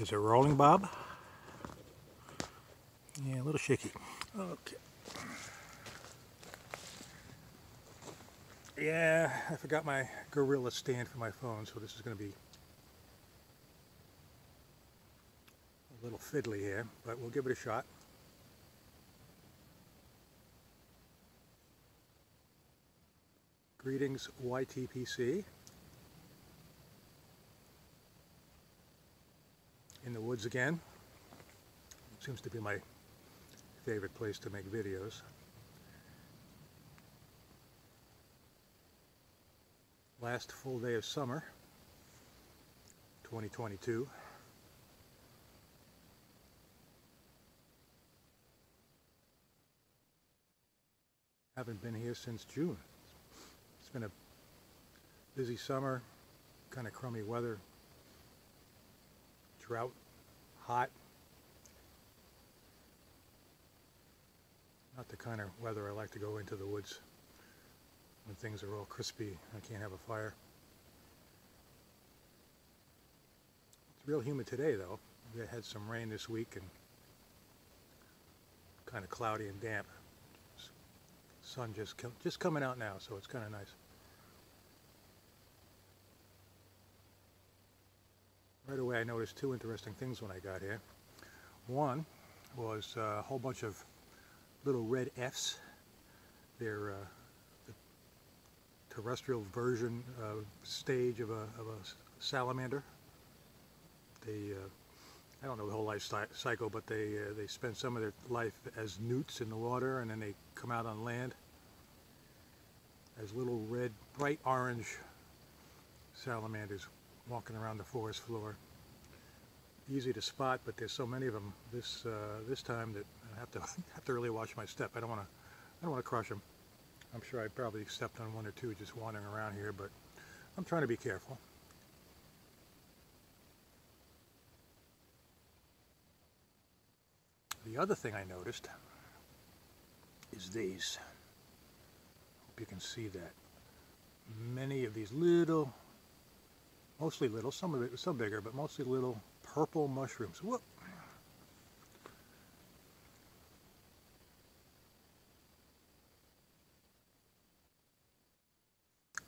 Is it rolling, Bob? Yeah, a little shaky. Okay. Yeah, I forgot my Gorilla stand for my phone, so this is going to be a little fiddly here, but we'll give it a shot. Greetings, YTPC. In the woods again. Seems to be my favorite place to make videos. Last full day of summer, 2022. Haven't been here since June. It's been a busy summer, kind of crummy weather, drought, hot, Not the kind of weather I like to go into the woods when things are all crispy. I can't have a fire. It's real humid today though. We had some rain this week and kind of cloudy and damp. Sun just just coming out now, so it's kind of nice. Right away I noticed two interesting things when I got here. One was a whole bunch of little red efts. They're uh, the terrestrial version uh, stage of a, of a salamander. They, uh, I don't know the whole life cycle, but they, uh, they spend some of their life as newts in the water and then they come out on land as little red, bright orange salamanders walking around the forest floor easy to spot, but there's so many of them this uh, this time that I have to have to really watch my step. I don't want to I don't want to crush them. I'm sure I probably stepped on one or two just wandering around here, but I'm trying to be careful. The other thing I noticed is these. Hope you can see that. Many of these little, mostly little, some of it some bigger, but mostly little purple mushrooms. Whoop.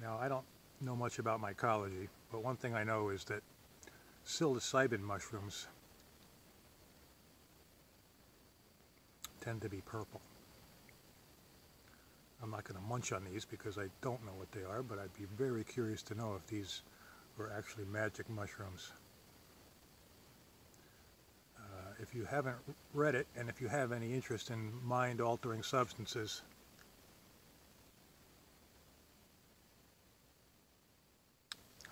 Now, I don't know much about mycology, but one thing I know is that psilocybin mushrooms tend to be purple. I'm not going to munch on these because I don't know what they are, but I'd be very curious to know if these were actually magic mushrooms uh, if you haven't read it and if you have any interest in mind-altering substances,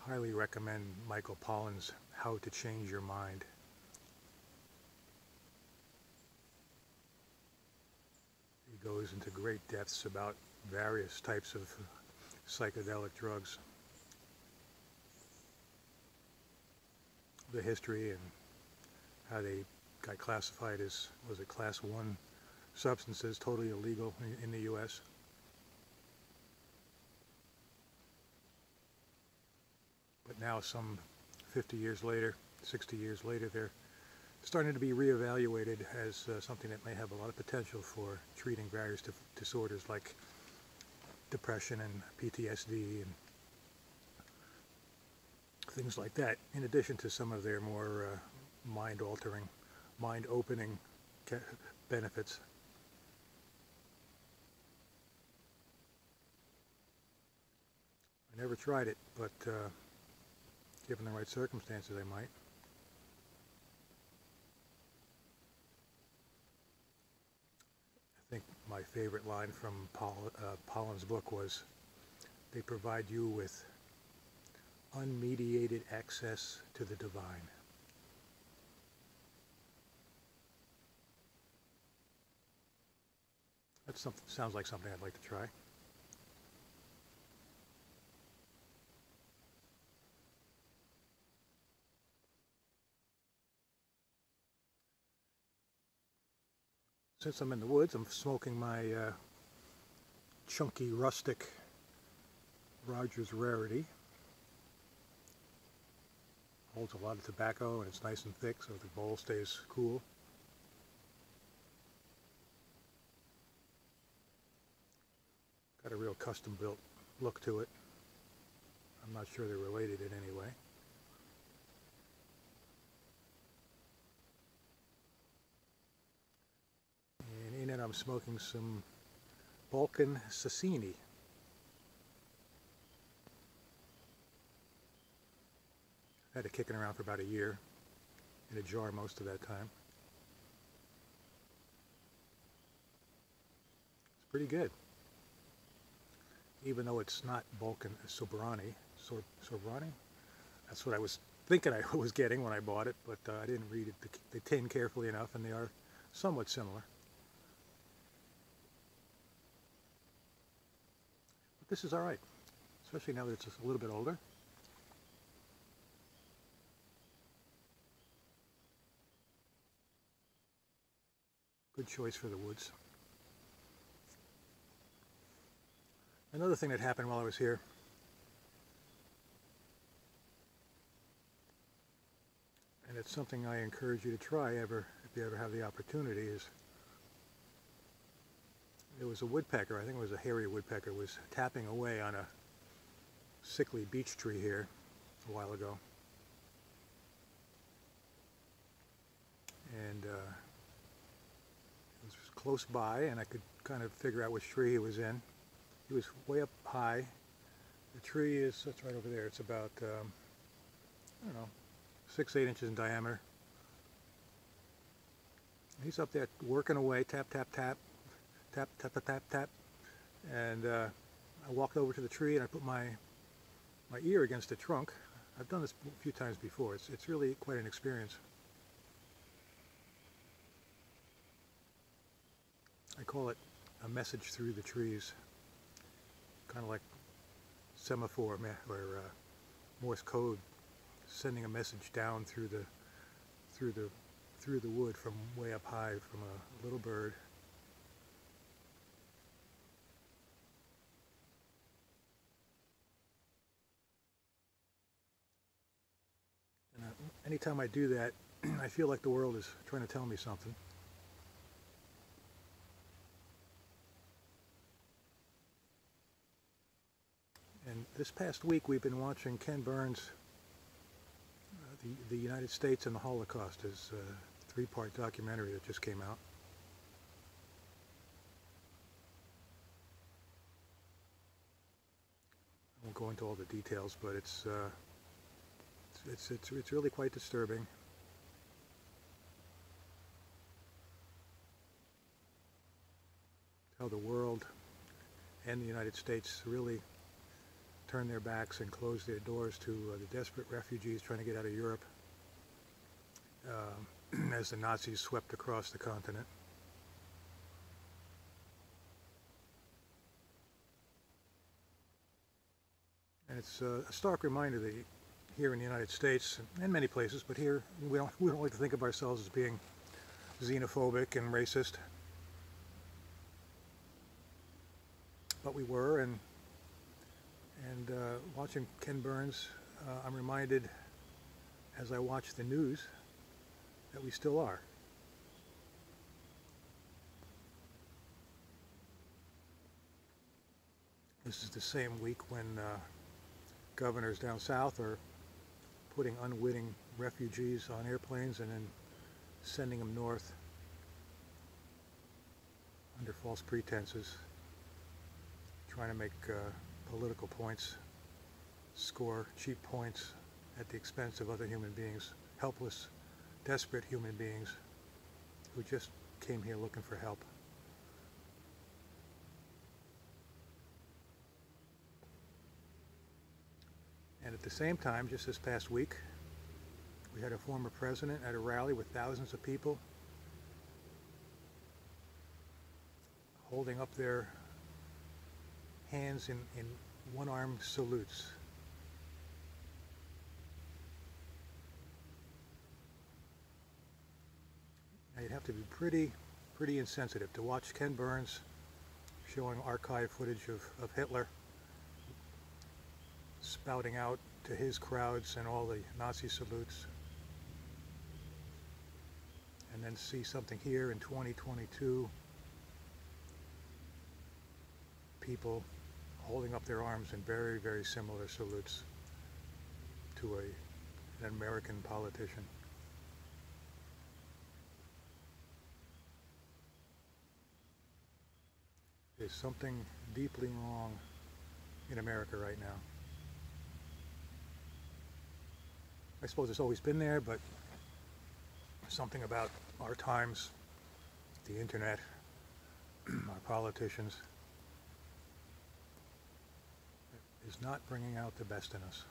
highly recommend Michael Pollan's How to Change Your Mind. He goes into great depths about various types of psychedelic drugs, the history and how they got classified as, was it class one substances, totally illegal in, in the U.S. But now some 50 years later, 60 years later, they're starting to be reevaluated as uh, something that may have a lot of potential for treating various disorders like depression and PTSD and things like that, in addition to some of their more uh, mind-altering mind-opening benefits. I never tried it, but uh, given the right circumstances, I might. I think my favorite line from Paul, uh, Pollan's book was, they provide you with unmediated access to the divine. That sounds like something I'd like to try. Since I'm in the woods, I'm smoking my uh, chunky rustic Rogers Rarity. Holds a lot of tobacco and it's nice and thick so the bowl stays cool. Got a real custom built look to it. I'm not sure they're related in any way. And in it I'm smoking some Balkan Sasieni. Had it kicking around for about a year in a jar most of that time. It's pretty good. Even though it's not Balkan Sobranie, Sor Sobranie? That's what I was thinking I was getting when I bought it, but uh, I didn't read it, the, the tin carefully enough, and they are somewhat similar. But this is all right, especially now that it's a little bit older. Good choice for the woods. Another thing that happened while I was here, and it's something I encourage you to try ever if you ever have the opportunity, is there was a woodpecker, I think it was a hairy woodpecker, was tapping away on a sickly beech tree here a while ago. And uh, close by and I could kind of figure out which tree he was in. He was way up high. The tree is, that's right over there, it's about, um, I don't know, six, eight inches in diameter. He's up there working away, tap, tap, tap, tap, tap, tap, tap, tap. And uh, I walked over to the tree and I put my my ear against the trunk. I've done this a few times before. It's, it's really quite an experience. Call it a message through the trees, kind of like semaphore or uh, Morse code, sending a message down through the through the through the wood from way up high from a little bird And anytime I do that, I feel like the world is trying to tell me something. And this past week we've been watching Ken Burns' uh, the, the United States and the Holocaust, his uh, three-part documentary that just came out. I won't go into all the details, but it's uh, it's, it's, it's really quite disturbing. How the world and the United States really turned their backs and closed their doors to uh, the desperate refugees trying to get out of Europe uh, as the Nazis swept across the continent. And it's uh, a stark reminder that here in the United States and many places, but here we don't, we don't like to think of ourselves as being xenophobic and racist. But we were, and and uh, watching Ken Burns, uh, I'm reminded as I watch the news that we still are. This is the same week when uh, governors down south are putting unwitting refugees on airplanes and then sending them north under false pretenses, trying to make uh, political points, score cheap points at the expense of other human beings, helpless, desperate human beings who just came here looking for help. And at the same time, just this past week, we had a former president at a rally with thousands of people holding up their hands in, in one-arm salutes. Now you'd have to be pretty, pretty insensitive to watch Ken Burns showing archive footage of, of Hitler spouting out to his crowds and all the Nazi salutes. And then see something here in 2022, people holding up their arms in very, very similar salutes to a, an American politician. There's something deeply wrong in America right now. I suppose it's always been there, but something about our times, the internet, our politicians, is not bringing out the best in us.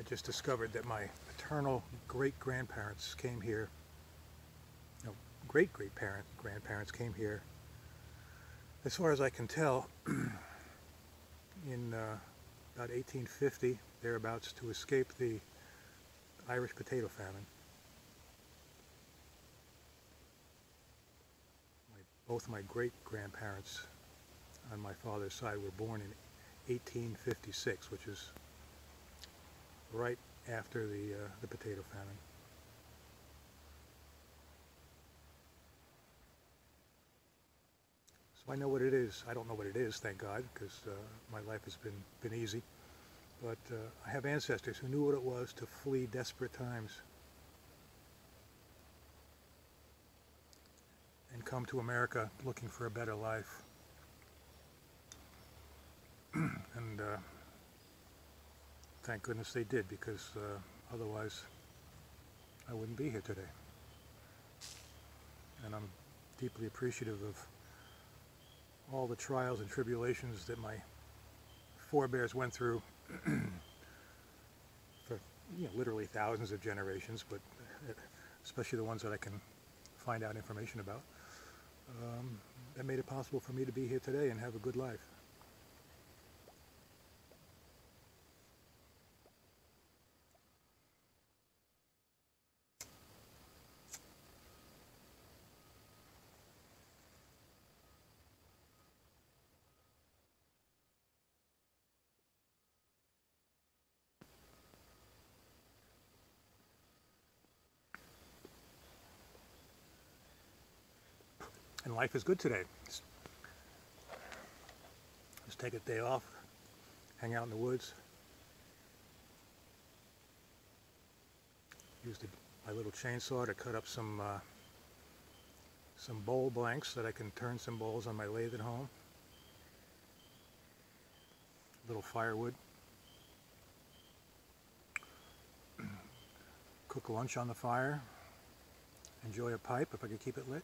I just discovered that my paternal great-grandparents came here, no, great-great-parent grandparents came here, as far as I can tell, in uh, about 1850, thereabouts, to escape the Irish potato famine. My, both my great-grandparents on my father's side were born in 1856, which is right after the, uh, the potato famine. So I know what it is. I don't know what it is, thank God, because uh, my life has been, been easy. But uh, I have ancestors who knew what it was to flee desperate times and come to America looking for a better life. and uh, thank goodness they did because uh, otherwise I wouldn't be here today. And I'm deeply appreciative of all the trials and tribulations that my forebears went through for you know, literally thousands of generations, but uh, especially the ones that I can find out information about, um, that made it possible for me to be here today and have a good life. And life is good today. Just, take a day off, hang out in the woods, use my little chainsaw to cut up some uh, some bowl blanks that I can turn some bowls on my lathe at home. A little firewood. Cook lunch on the fire. Enjoy a pipe if I could keep it lit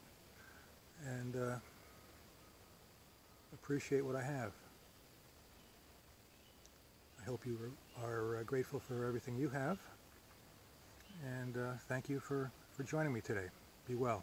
and uh, appreciate what I have. I hope you are uh, grateful for everything you have, and uh, thank you for, for joining me today. Be well.